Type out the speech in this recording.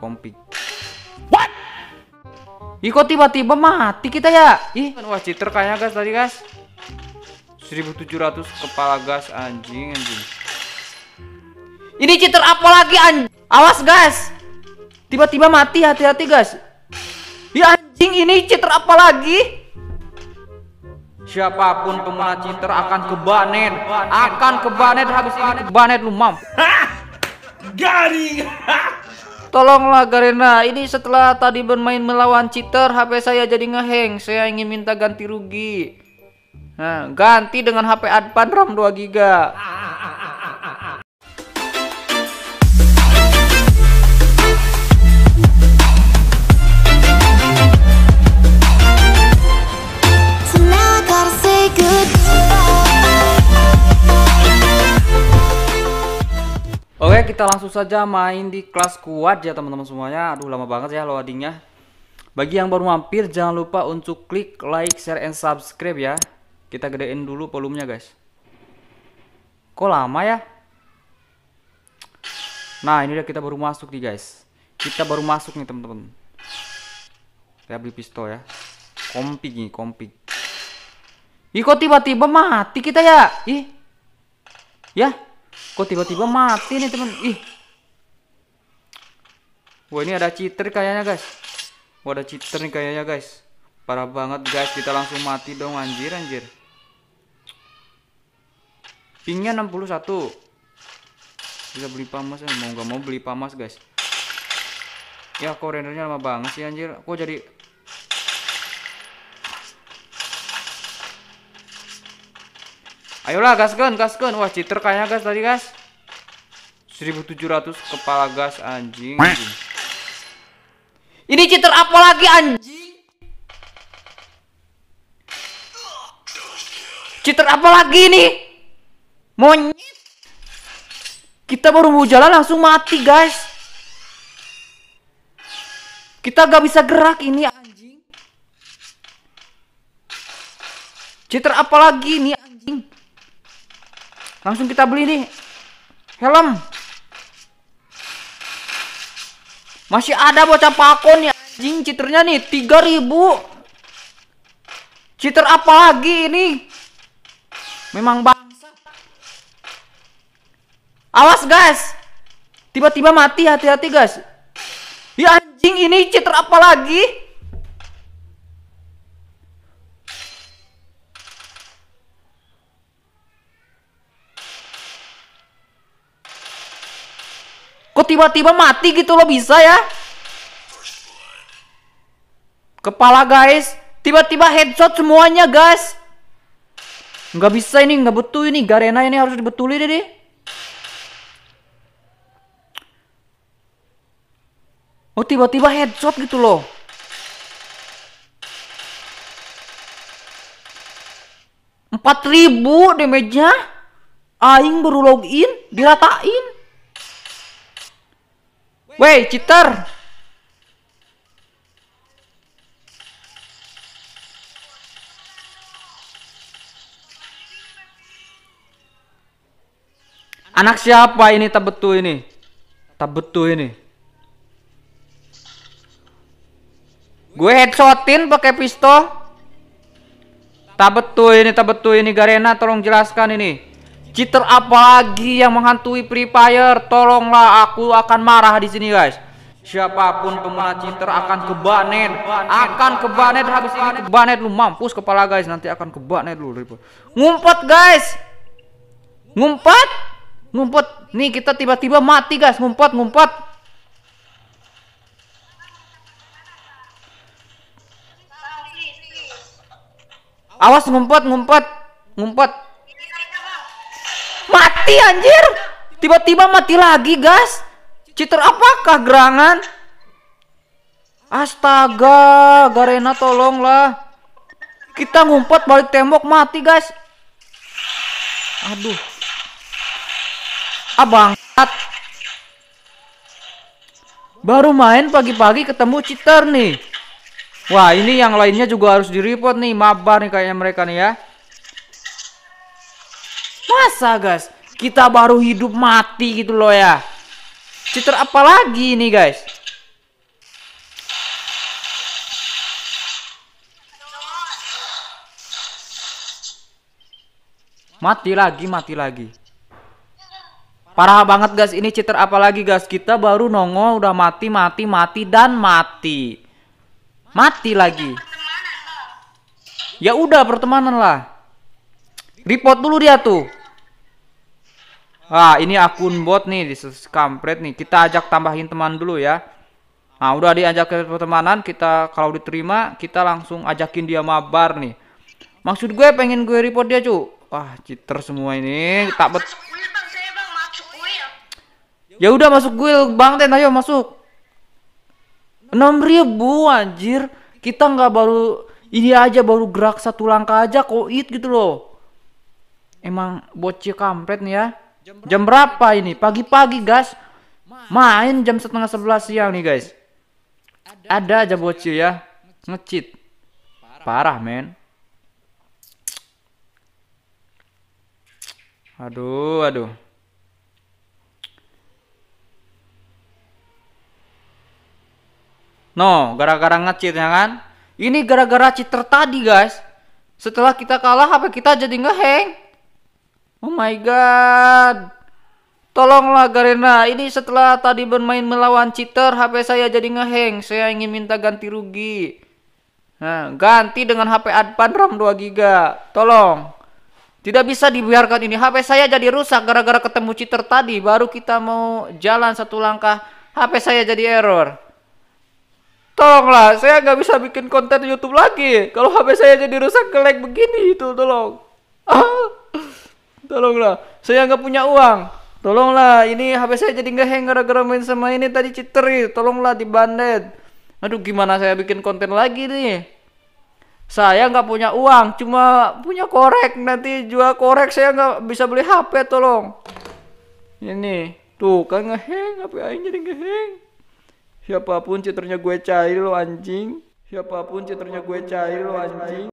kompik. What? Ih kok tiba-tiba mati kita ya? Ih, wah cheater kayaknya guys tadi guys. 1700 kepala gas anjing anjing. Ini cheater apa lagi anjing? Awas guys. Tiba-tiba mati hati-hati guys. Ya anjing ini cheater apa lagi? Siapa pun pengguna cheater akan kebanet, akan kebanet habis ini kebanet lu mam. Garing. Tolonglah Garena, ini setelah tadi bermain melawan cheater, HP saya jadi ngeheng. Saya ingin minta ganti rugi. Nah, ganti dengan HP Advan RAM 2 GB. Kita langsung saja main di kelas kuat ya teman-teman semuanya. Aduh, lama banget ya loadingnya. Bagi yang baru mampir, jangan lupa untuk klik like, share, and subscribe ya. Kita gedein dulu volumenya guys. Kok lama ya? Nah, ini udah kita baru masuk nih guys. Kita baru masuk nih teman-teman. Kita beli pistol ya. Kompik nih, kompik. Ih, kok tiba-tiba mati kita ya? Ih. Ya, kok tiba-tiba mati nih teman? Ih. Wah, ini ada cheater kayaknya, guys. Wah, ada cheater nih kayaknya, guys. Parah banget, guys. Kita langsung mati dong, anjir, anjir. Pingnya 61. Bisa beli pamas ya, mau nggak mau beli pamas, guys. Ya, kok rendernya lama banget sih, anjir. Kok jadi Ayolah gaskan, gaskan. Wah, cheater kayaknya gas tadi, guys. 1700 kepala gas anjing. Ini cheater apa lagi anjing? Cheater apa lagi nih? Monyet. Kita baru mau jalan langsung mati, guys. Kita gak bisa gerak ini anjing. Cheater apa lagi nih anjing? Langsung kita beli nih. Helm. Masih ada bocah pakon ya anjing cheaternya nih 3000. Cheater apa lagi ini? Memang bangsa. Awas guys. Tiba-tiba mati hati-hati guys. Ya anjing ini cheater apa lagi? Tiba-tiba mati gitu loh bisa ya? Kepala guys, tiba-tiba headshot semuanya guys. Nggak bisa ini, nggak betul ini. Garena ini harus dibetulin ini. Oh tiba-tiba headshot gitu loh. Empat ribu damage-nya. Aing baru login, diratain. Wey, cheater. Anak siapa ini tak ini? Tak betul ini. Gue headshotin pakai pistol. Tak ini, tak ini Garena tolong jelaskan ini. Cheater apa lagi yang menghantui Free Fire? Tolonglah aku akan marah di sini guys. Siapa pun pengguna cheater akan kebanet, akan kebanet habis ini kebanet lu mampus kepala guys nanti akan kebanet lu. Ngumpet guys, ngumpet, ngumpet. Nih kita tiba-tiba mati guys, ngumpet, ngumpet. Awas ngumpet, ngumpet, ngumpet. Mati anjir. Tiba-tiba mati lagi, guys. Cheater apakah gerangan? Astaga, Garena tolonglah. Kita ngumpet balik tembok mati, guys. Aduh. Abang. Baru main pagi-pagi ketemu cheater nih. Wah, ini yang lainnya juga harus di-report nih, mabar nih kayaknya mereka nih ya. Masa guys, kita baru hidup mati gitu loh ya. Citer apa lagi ini guys? Mati lagi mati lagi. Parah banget guys ini citer. Apa lagi guys kita baru nongol udah mati mati mati dan mati. Mati lagi. Ya udah pertemanan lah. Report dulu dia tuh. Ah, ini akun bot nih di kampret nih. Kita ajak tambahin teman dulu ya. Nah, udah diajak ke pertemanan, kita kalau diterima, kita langsung ajakin dia mabar nih. Maksud gue pengen gue report dia, cu. Wah, cheater semua ini. Tak bet. Ya udah masuk gue Bang Ten ayo masuk. 6000 anjir. Kita nggak baru ini aja baru gerak satu langkah aja koit gitu loh. Emang bocil kampret nih ya. Jam berapa ini? Pagi-pagi guys. Main jam setengah sebelas siang nih guys. Ada aja bocil ya. Ngecit. Parah men. Aduh, aduh. No, gara-gara nge-cheat ya kan? Ini gara-gara cheater tadi, guys. Setelah kita kalah, HP kita jadi ngehang. Oh my god. Tolonglah Garena, ini setelah tadi bermain melawan cheater, HP saya jadi ngehang. Saya ingin minta ganti rugi. Nah, ganti dengan HP Advan RAM 2 GB. Tolong. Tidak bisa dibiarkan ini. HP saya jadi rusak gara-gara ketemu cheater tadi. Baru kita mau jalan satu langkah, HP saya jadi error. Tolonglah, saya nggak bisa bikin konten YouTube lagi. Kalau HP saya jadi rusak kelek begini itu, tolong. Ah, tolonglah, saya nggak punya uang. Tolonglah, ini HP saya jadi nggak hang gara-gara main sama ini tadi cheater nih. Tolonglah dibandet. Aduh, gimana saya bikin konten lagi nih? Saya nggak punya uang, cuma punya korek. Nanti jual korek saya nggak bisa beli HP, tolong. Ini, tuh kan ngeheng, HP aing jadi ngeheng. Siapa pun citernya gue cair lo anjing. Siapa pun citernya gue cair lo anjing.